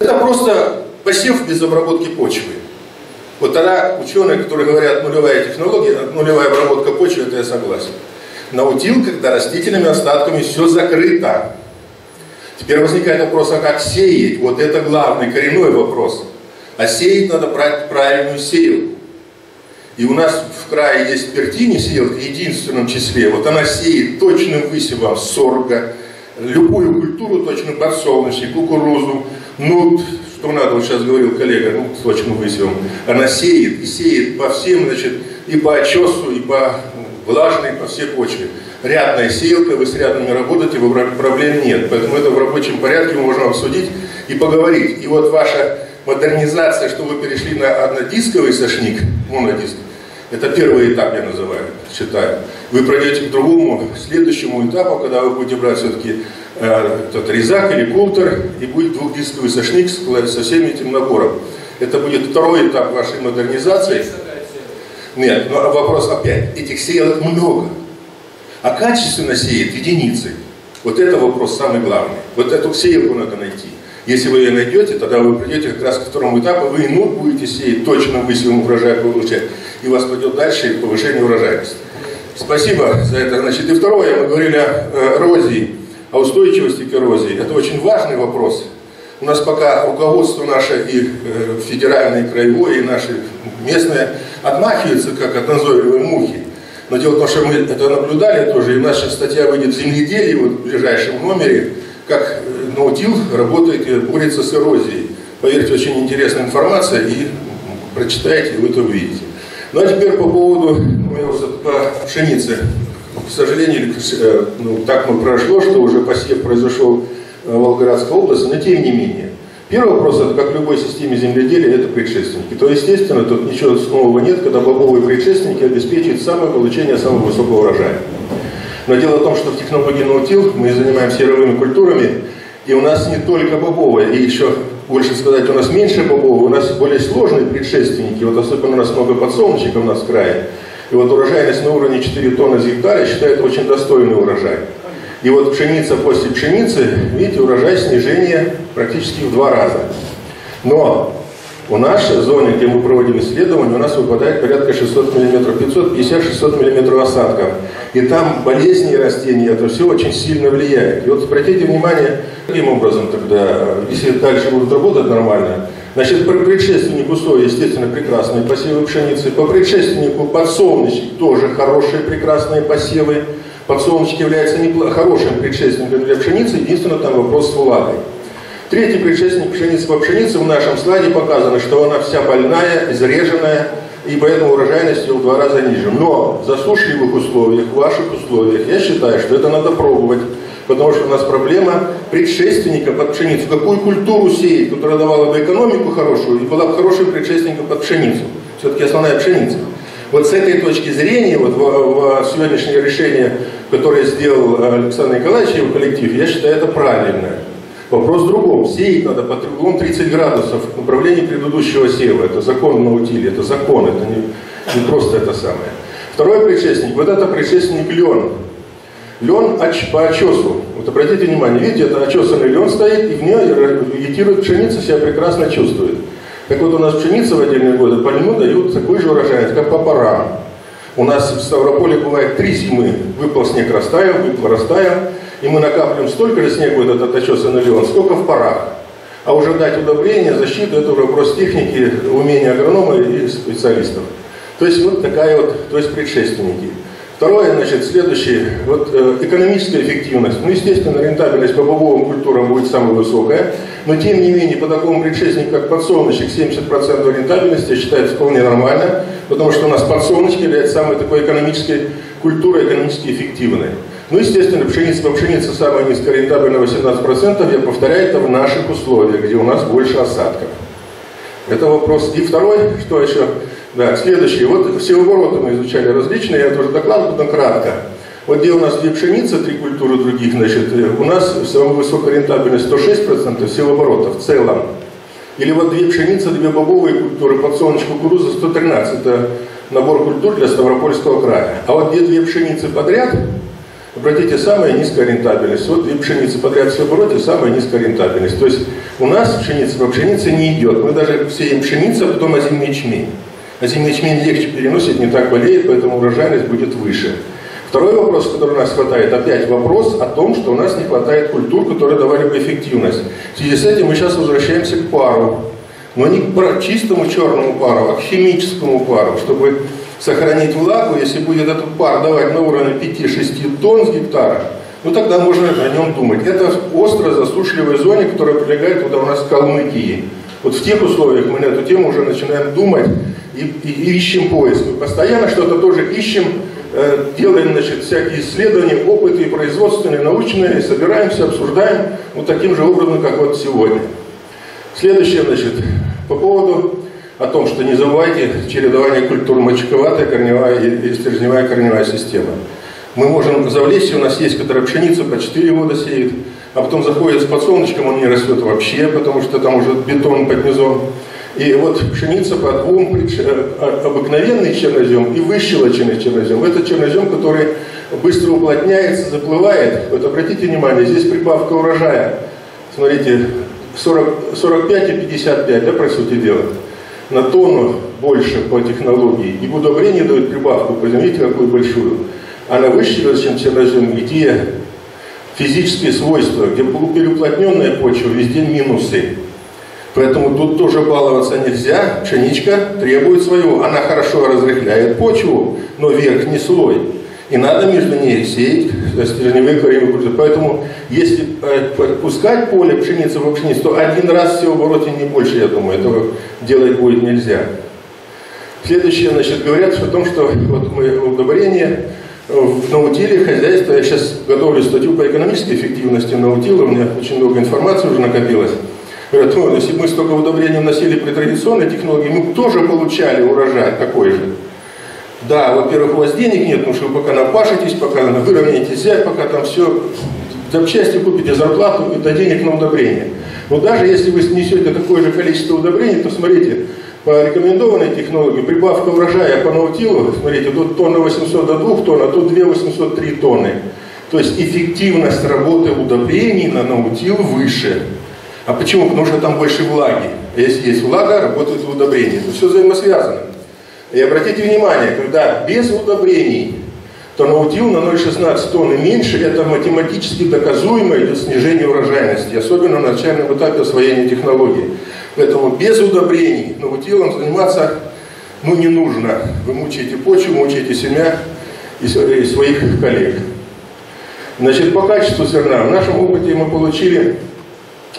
Это просто посев без обработки почвы. Вот тогда ученые, которые говорят нулевая технология, нулевая обработка почвы, это я согласен. Наутил, когда растительными остатками все закрыто. Теперь возникает вопрос, а как сеять? Вот это главный, коренной вопрос. А сеять надо брать правильную сеялку. И у нас в крае есть пертини сеялка единственном числе. Вот она сеет точным высевом сорга, любую культуру точно подсолнечник, кукурузу, ну, что надо, вот сейчас говорил коллега, ну, с точным высевом. Она сеет и сеет по всем, значит, и по очесу, и по влажной, по всей почве. Рядная сеялка, вы с рядными работаете, проблем нет. Поэтому это в рабочем порядке мы можем обсудить и поговорить. И вот ваша модернизация, что вы перешли на однодисковый сошник, монодиск, это первый этап, я называю, считаю. Вы пройдете к другому, следующему этапу, когда вы будете брать все-таки э, тот резак или култер, и будет двухдисковый сошник со всем этим набором. Это будет второй этап вашей модернизации. Нет, но вопрос опять. Этих сеялок много. А качественно сеет единицы. Вот это вопрос самый главный. Вот эту сеялку надо найти. Если вы ее найдете, тогда вы придете как раз к второму этапу, вы и ну будете сеять точно высевом урожая получать, и вас пойдет дальше повышение урожайности. Спасибо за это. Значит, и второе, мы говорили о э, эрозии, о устойчивости к эрозии. Это очень важный вопрос. У нас пока руководство наше и э, федеральное, и краевое, и наше местное отмахивается, как от назойливой мухи. Но дело в том, что мы это наблюдали тоже, и наша статья выйдет в земледелии вот, в ближайшем номере, как наутил работает и борется с эрозией. Поверьте, очень интересная информация, и прочитайте, вы это увидите. Ну а теперь по поводу по пшенице. К сожалению, э, ну, так мы прошло, что уже посев произошел в Волгоградской области, но тем не менее. Первый вопрос, это как в любой системе земледелия, это предшественники. То, естественно, тут ничего нового нет, когда бобовые предшественники обеспечивают самое получение самого высокого урожая. Но дело в том, что в технологии наутил мы занимаемся яровыми культурами, и у нас не только бобовые, и еще больше сказать, у нас меньше бобовых, у нас более сложные предшественники. Вот особенно у нас много подсолнечника у нас в крае. И вот урожайность на уровне 4 тонны с гектара считают очень достойный урожай. И вот пшеница после пшеницы, видите, урожай снижение практически в два раза. Но у нашей зоне, где мы проводим исследования, у нас выпадает порядка 600 мм, 550-600 мм осадков. И там болезни растений, это все очень сильно влияет. И вот обратите внимание, каким образом тогда, если дальше будут работать нормально, Значит, по предшественнику сои, естественно, прекрасные посевы пшеницы. По предшественнику подсолнечник тоже хорошие, прекрасные посевы. Подсолнечник является хорошим предшественником для пшеницы, единственное, там вопрос с влагой. Третий предшественник пшеницы по пшенице в нашем слайде показано, что она вся больная, изреженная, и поэтому урожайность в два раза ниже. Но в засушливых условиях, в ваших условиях, я считаю, что это надо пробовать, потому что у нас проблема предшественника под пшеницу. Какую культуру сеять, которая давала бы экономику хорошую и была бы хорошим предшественником под пшеницу. Все-таки основная пшеница. Вот с этой точки зрения, вот в, в сегодняшнее решение, которое сделал Александр Николаевич и его коллектив, я считаю это правильное. Вопрос в другом. Сеять надо под углом 30 градусов в направлении предыдущего сева. Это закон наутили, это закон, это не, не просто это самое. Второй предшественник, вот это предшественник лен. Лен по очесу. Вот обратите внимание, видите, это очесанный лен стоит, и в ней вегетирует пшеница, себя прекрасно чувствует. Так вот у нас пшеница в отдельные годы по льну дают такой же урожайность, как по парам. У нас в Ставрополе бывает три зимы. Выпал снег, растаял, выпал, растаял и мы накапливаем столько же снега, вот этот очесанный лен, сколько в парах. А уже дать удобрение, защиту, это уже вопрос техники, умения агронома и специалистов. То есть вот такая вот, то есть предшественники. Второе, значит, следующее, вот э, экономическая эффективность. Ну, естественно, рентабельность по бобовым культурам будет самая высокая, но тем не менее, по такому предшественнику, как подсолнечник, 70% рентабельности, я считаю, это вполне нормально, потому что у нас подсолнечник является самой такой экономической культурой, экономически эффективной. Ну, естественно, пшеница по пшенице самая низкорентабельная 18%, я повторяю, это в наших условиях, где у нас больше осадков. Это вопрос. И второй, что еще? Да, следующий. Вот все обороты мы изучали различные, я тоже доклад буду кратко. Вот где у нас две пшеницы, три культуры других, значит, э, у нас самая высокая рентабельность 106% всего оборота в целом. Или вот две пшеницы, две бобовые культуры, подсолнечник, кукуруза 113. Это набор культур для Ставропольского края. А вот где две пшеницы подряд, Обратите, самая низкая рентабельность. Вот и пшеницы подряд все обороте, самая низкая рентабельность. То есть у нас пшеница по пшенице не идет. Мы даже сеем пшеницу, а потом озимый ячмень. Озимый ячмень легче переносит, не так болеет, поэтому урожайность будет выше. Второй вопрос, который у нас хватает, опять вопрос о том, что у нас не хватает культур, которые давали бы эффективность. В связи с этим мы сейчас возвращаемся к пару. Но не к чистому черному пару, а к химическому пару, чтобы сохранить влагу, если будет этот пар давать на уровне 5-6 тонн с гектара, ну тогда можно о нем думать. Это остро засушливой зоне, которая прилегает туда у нас к Калмыкии. Вот в тех условиях мы на эту тему уже начинаем думать и, и, и ищем поиск. Мы постоянно что-то тоже ищем, э, делаем значит, всякие исследования, опыты производственные, научные, собираемся, обсуждаем вот таким же образом, как вот сегодня. Следующее, значит, по поводу о том, что не забывайте чередование культур мочковатая корневая и стержневая корневая система. Мы можем завлечь, у нас есть, которая пшеницу по 4 года сеет, а потом заходит с подсолнечком, он не растет вообще, потому что там уже бетон под низом. И вот пшеница по двум, э, обыкновенный чернозем и выщелоченный чернозем. Это чернозем, который быстро уплотняется, заплывает. Вот обратите внимание, здесь прибавка урожая. Смотрите, 40, 45 и 55, да, по сути дела на тонну больше по технологии, и в удобрении дают прибавку, посмотрите, какую большую. Она выше, чем чернозем, где физические свойства, где переуплотненная почва, везде минусы. Поэтому тут тоже баловаться нельзя. Пшеничка требует своего. Она хорошо разрыхляет почву, но верхний слой и надо между ней сеять стержневые кореневые культуры. Поэтому, если э, пускать поле пшеницы в пшеницу, то один раз все в обороте не больше, я думаю, этого делать будет нельзя. Следующее, значит, говорят о том, что вот мы удобрение в наутиле хозяйство, я сейчас готовлю статью по экономической эффективности наутила, у меня очень много информации уже накопилось. Говорят, ну, если мы столько удобрений вносили при традиционной технологии, мы тоже получали урожай такой же. Да, во-первых, у вас денег нет, потому что вы пока напашетесь, пока выровняете взять, пока там все, запчасти купите, зарплату до денег на удобрение. Но даже если вы снесете такое же количество удобрений, то смотрите, по рекомендованной технологии прибавка урожая по наутилу, смотрите, тут тонна 800 до 2 тонн, а тут 2 803 тонны. То есть эффективность работы удобрений на наутил выше. А почему? Потому что там больше влаги. А если есть влага, работает удобрение. Это все взаимосвязано. И обратите внимание, когда без удобрений, то наутил на 0,16 тонны меньше, это математически доказуемо идет снижение урожайности, особенно на начальном этапе освоения технологий. Поэтому без удобрений наутилом заниматься ну, не нужно. Вы мучаете почву, мучаете семя и своих коллег. Значит, по качеству зерна. В нашем опыте мы получили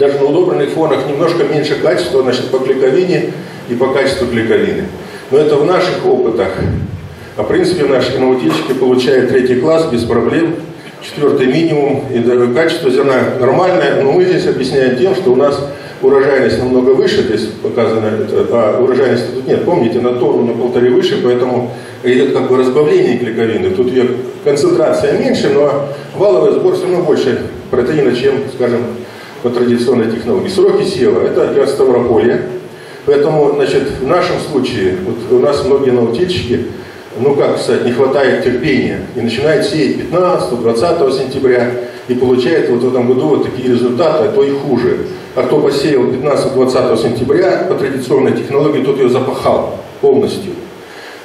даже на удобренных фонах немножко меньше качества, значит, по клейковине и по качеству клейковины. Но это в наших опытах. А в принципе наши наутильщики получают третий класс без проблем, четвертый минимум, и даже качество зерна нормальное, но мы здесь объясняем тем, что у нас урожайность намного выше, здесь показано, это, а урожайности тут нет, помните, на тонну, на полторы выше, поэтому идет как бы разбавление клейковины. Тут ее концентрация меньше, но валовый сбор все равно больше протеина, чем, скажем, по традиционной технологии. Сроки сева, это для Ставрополья, Поэтому, значит, в нашем случае, вот у нас многие наутильщики, ну как сказать, не хватает терпения и начинает сеять 15-20 сентября и получает вот в этом году вот такие результаты, а то и хуже. А кто посеял 15-20 сентября по традиционной технологии, тот ее запахал полностью.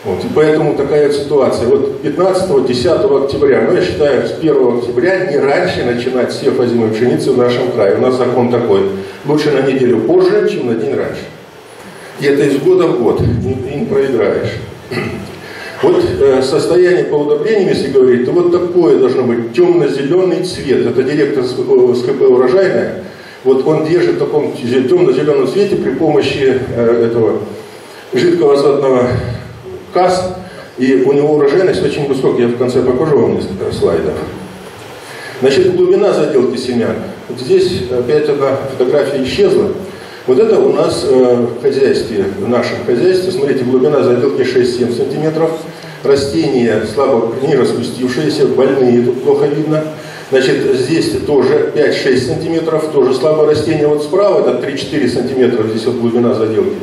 Вот, и поэтому такая ситуация. Вот 15-10 октября, ну я считаю, с 1 октября не раньше начинать сев озимой пшеницы в нашем крае. У нас закон такой. Лучше на неделю позже, чем на день раньше. И это из года в год, и не проиграешь. Вот э, состояние по удобрениям, если говорить, то вот такое должно быть темно-зеленый цвет. Это директор с урожайная. Вот он держит в таком темно-зеленом цвете при помощи э, этого жидкого азотного касс. И у него урожайность очень высокая. Я в конце покажу вам несколько слайдов. Значит, глубина заделки семян. Вот здесь опять одна фотография исчезла. Вот это у нас э, в хозяйстве, в нашем хозяйстве, смотрите, глубина заделки 6-7 сантиметров, растения слабо не распустившиеся, больные, тут плохо видно. Значит, здесь тоже 5-6 сантиметров, тоже слабое растение. Вот справа это 3-4 сантиметра, здесь вот глубина заделки.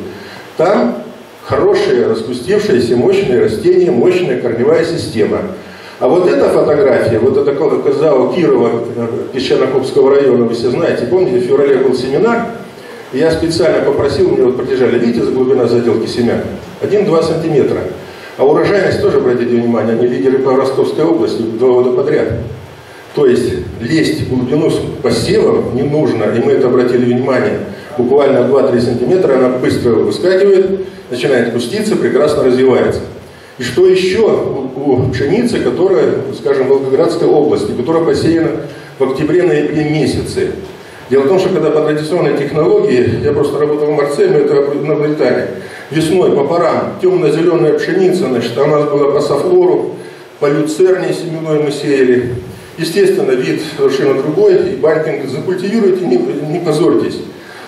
Там хорошие, распустившиеся, мощные растения, мощная корневая система. А вот эта фотография, вот это Казао Кирова, э, Песчано-Копского района, вы все знаете, помните, в феврале был семинар, я специально попросил, мне вот протяжали, видите, за глубина заделки семян? 1-2 сантиметра. А урожайность тоже, обратите внимание, они лидеры по Ростовской области два года подряд. То есть лезть в глубину посева не нужно, и мы это обратили внимание. Буквально 2-3 сантиметра она быстро выскакивает, начинает пуститься, прекрасно развивается. И что еще у пшеницы, которая, скажем, в Волгоградской области, которая посеяна в октябре-ноябре месяце. Дело в том, что когда по традиционной технологии, я просто работал в Марсе, мы это наблюдали, весной по парам темно-зеленая пшеница, значит, у нас была по софлору, по люцерне семеной мы сеяли. Естественно, вид совершенно другой, и банкинг закультивируйте, не, не позорьтесь.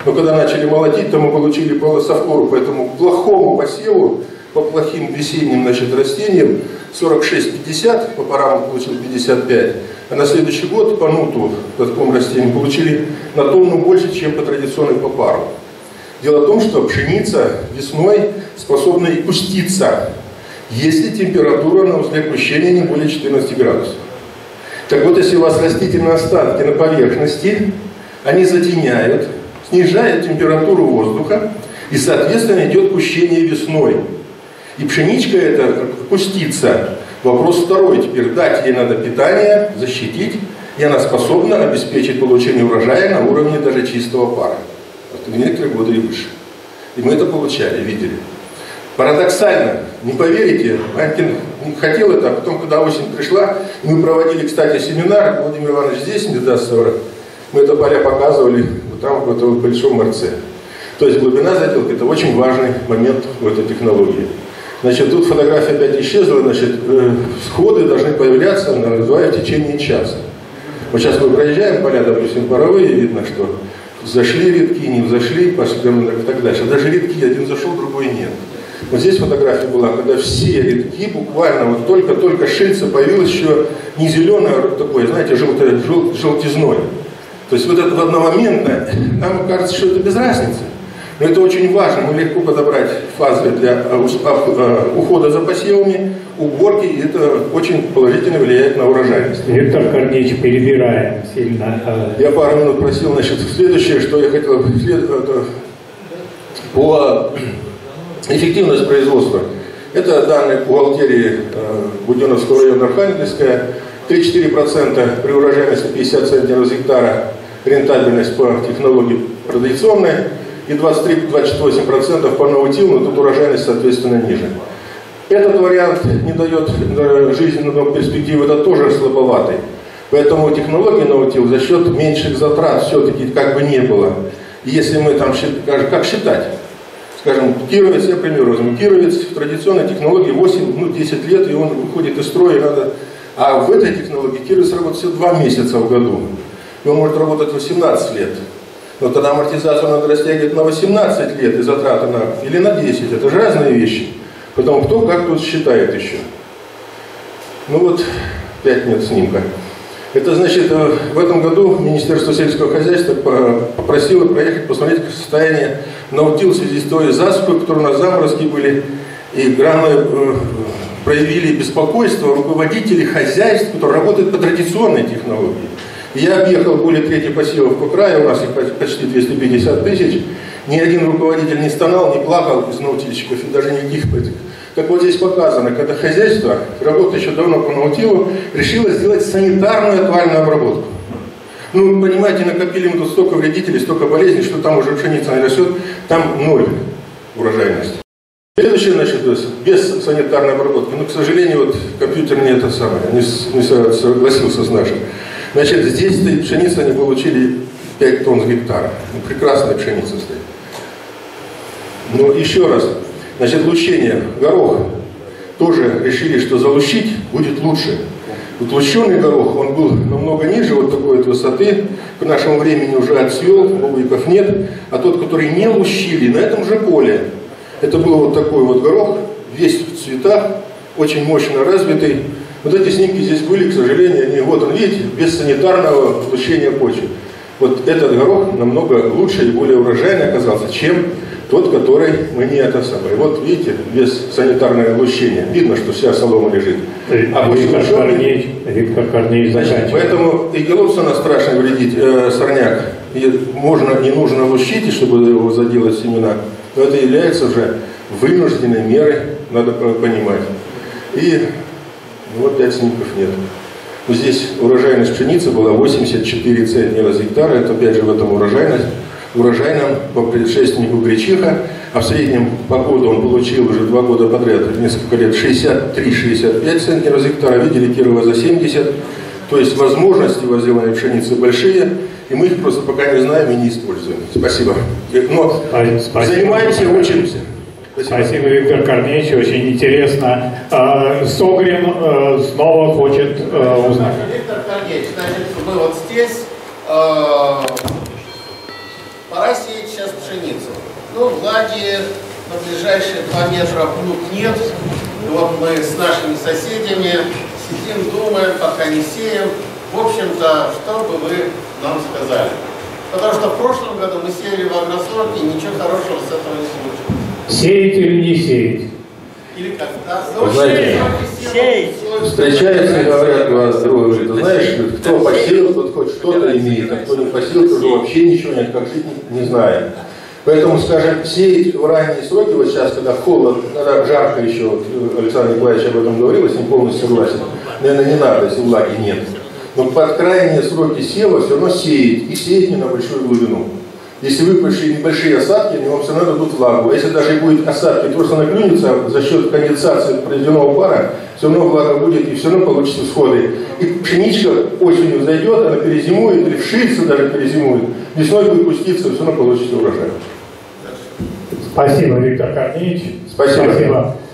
Но когда начали молотить, то мы получили по софлору, поэтому плохому посеву по плохим весенним значит, растениям 46-50, по парам получил 55, а на следующий год по нуту по такому растению получили на тонну больше, чем по традиционной по пару. Дело в том, что пшеница весной способна и пуститься, если температура на узле пущения не более 14 градусов. Так вот, если у вас растительные остатки на поверхности, они затеняют, снижают температуру воздуха, и, соответственно, идет пущение весной. И пшеничка это пустится. Вопрос второй теперь. Дать ей надо питание, защитить, и она способна обеспечить получение урожая на уровне даже чистого пара. В некоторые годы и выше. И мы это получали, видели. Парадоксально, не поверите, Анькин хотел это, а потом, когда осень пришла, мы проводили, кстати, семинар, Владимир Иванович здесь не даст соврать, мы это поля показывали вот там, в этом большом морце. То есть глубина заделки – это очень важный момент в этой технологии. Значит, тут фотография опять исчезла, значит, э, всходы должны появляться, называю, в течение часа. Вот сейчас мы проезжаем поля, допустим, паровые, видно, что зашли редки, не взошли, и так дальше. Даже редки, один зашел, другой нет. Вот здесь фотография была, когда все редки, буквально вот только-только шильца появилось еще не зеленое, а такое, знаете, желтое, жел, желтизной. То есть вот это одномоментно, нам кажется, что это без разницы. Но это очень важно. Мы легко подобрать фазы для э, э, ухода за посевами, уборки, и это очень положительно влияет на урожайность. Виктор Корнеевич, перебираем сильно. Я пару минут просил, значит, следующее, что я хотел по эффективности производства. Это данные бухгалтерии э, Буденовского района Архангельская. 3-4% при урожайности 50 центнеров с гектара, рентабельность по технологии традиционной и 23-28% по наутилу, но тут урожайность, соответственно, ниже. Этот вариант не дает жизненного перспективы, это тоже слабоватый. Поэтому технологии наутил за счет меньших затрат все-таки как бы не было. Если мы там, как считать? Скажем, кировец, я пример возьму, кировец в традиционной технологии 8-10 ну, лет, и он выходит из строя, надо... А в этой технологии кировец работает всего 2 месяца в году. И он может работать 18 лет. Но тогда амортизацию надо растягивать на 18 лет и затраты на, или на 10. Это же разные вещи. Поэтому кто как тут считает еще. Ну вот, 5 нет снимка. Это значит, э, в этом году Министерство сельского хозяйства попросило проехать, посмотреть состояние наутил в связи с той засухой, которые у нас заморозки были, и граммы э, проявили беспокойство руководители хозяйств, которые работают по традиционной технологии. Я объехал более трети посевов по краю, у нас их почти 250 тысяч. Ни один руководитель не стонал, не плакал из наутильщиков, и даже никаких этих. Так вот здесь показано, когда хозяйство, работающее давно по наутилу, решило сделать санитарную отвальную обработку. Ну, понимаете, накопили мы тут столько вредителей, столько болезней, что там уже пшеница не растет, там ноль урожайности. Следующее, значит, без санитарной обработки. Ну, к сожалению, вот компьютер не это самое, не, не согласился с нашим. Значит, здесь стоит пшеница, они получили 5 тонн с гектара. Ну, прекрасная пшеница стоит. Но еще раз, значит, лущение, горох, тоже решили, что залущить будет лучше. Вот лущеный горох, он был намного ниже вот такой вот высоты, к нашему времени уже отцвел, бубликов нет, а тот, который не лущили, на этом же поле, это был вот такой вот горох, весь в цветах, очень мощно развитый, вот эти снимки здесь были, к сожалению, они, вот он, видите, без санитарного лущения почвы. Вот этот горох намного лучше и более урожайный оказался, чем тот, который мы не это самое. Вот видите, без санитарного облучения. Видно, что вся солома лежит. А после Виктор сушеный- Корнеевич, Виктор Корнеевич Значит, поэтому и Гелопсона страшно вредить, э, сорняк. И можно, не нужно лущить, чтобы его заделать семена. Но это является уже вынужденной мерой, надо по- понимать. И вот 5 снимков нет. Вот Здесь урожайность пшеницы была 84 центнера с гектара. Это опять же в этом урожайность. Урожайном по предшественнику гречиха, а в среднем по году он получил уже два года подряд, несколько лет, 63-65 центнеров с гектара. Видели Кирова за 70. То есть возможности возделания пшеницы большие, и мы их просто пока не знаем и не используем. Спасибо. Но Спа- Спасибо. занимаемся, учимся. Спасибо, Виктор Корнеевич, очень интересно. А, Согрин э, снова хочет э, узнать. Виктор Корнеевич, значит, мы вот здесь э, пора сеять сейчас пшеницу. Ну, влаги на ближайшие два метра плюк нет. Вот мы с нашими соседями сидим, думаем, пока не сеем. В общем-то, что бы вы нам сказали? Потому что в прошлом году мы сеяли в агросорке, и ничего хорошего с этого не случилось. Сеять или не сеять? Или как? Да, Вы знаете, Встречаются и говорят два с другом, «Ты знаешь, кто посеял, тот хоть что-то имеет, а кто не посеял, тот вообще ничего нет, как жить не, не знает. Поэтому, скажем, сеять в ранние сроки, вот сейчас, когда холод, когда жарко еще, вот э, Александр Николаевич об этом говорил, я с ним полностью согласен, наверное, не надо, если влаги нет. Но под крайние сроки сева все равно сеять, и сеять не на большую глубину. Если выпавшие небольшие осадки, они вам все равно дадут влагу. А Если даже и будет осадки, просто наклюнется за счет конденсации произведенного пара, все равно влага будет и все равно получится всходы. И пшеничка осенью зайдет, она перезимует, или вшится даже перезимует. Весной будет пуститься, все равно получится урожай. Спасибо, Виктор Корнеевич. Спасибо. Спасибо.